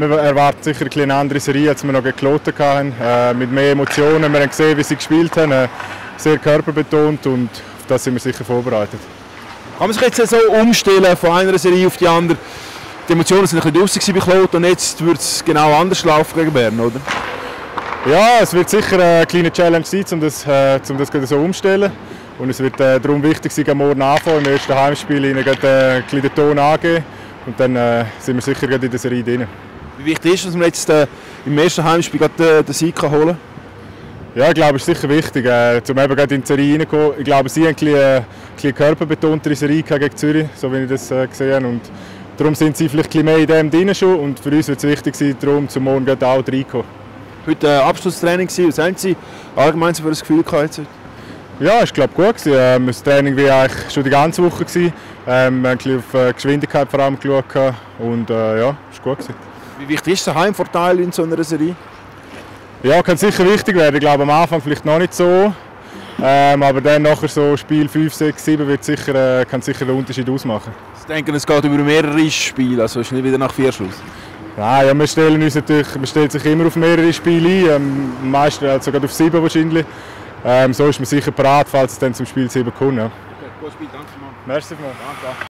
Wir erwarten sicher eine andere Serie, als wir noch gekloten haben. Äh, mit mehr Emotionen. Wir haben gesehen, wie sie gespielt haben. Äh, sehr körperbetont und auf das sind wir sicher vorbereitet. Kann man sich jetzt so umstellen von einer Serie auf die andere? Die Emotionen sind ein bisschen draussen bei Kloten und jetzt wird es genau anders laufen gegen Bern, oder? Ja, es wird sicher eine kleine Challenge sein, um das, äh, um das so umzustellen. Und es wird äh, darum wichtig sein, morgen anfangen, im ersten Heimspiel ihnen äh, kleinen Ton angeben. Und dann äh, sind wir sicher in der Serie drin. Wie wichtig ist es, dass man jetzt äh, im ersten Heimspiel gerade, äh, den Sieg holen Ja, ich glaube, es ist sicher wichtig, äh, um eben gerade in die Serie reinzukommen. Ich glaube, sie haben ein bisschen, äh, ein bisschen körperbetontere Serie gegen Zürich, so wie ich das äh, gesehen habe. Und darum sind sie vielleicht ein bisschen mehr in dem drin schon. Und für uns wird es wichtig sein, darum zum Morgen auch reinzukommen. Heute äh, Abschlusstraining, was haben Sie allgemein für ein Gefühl gehabt? Ja, ich glaube gut. Ähm, das Training war eigentlich schon die ganze Woche. Gewesen. Ähm, wir haben ein bisschen auf äh, Geschwindigkeit vor allem geschaut und äh, ja, es war gut. Gewesen. Wie wichtig ist der Heimvorteil in so einer Serie? Ja, kann sicher wichtig werden. Ich glaube am Anfang vielleicht noch nicht so. Ähm, aber dann nachher so Spiel 5, 6, 7 wird sicher, äh, kann sicher den Unterschied ausmachen. Ich denke, es geht über mehrere Spiele, also ist nicht wieder nach vier Schluss. Nein, ja, wir stellen uns natürlich, man stellt sich immer auf mehrere Spiele ein, ähm, meistens also sogar auf sieben wahrscheinlich. Ähm, so ist man sicher bereit, falls es dann zum Spiel 7 kommt. Ja. Okay, gut Spiel, danke Merci. Danke.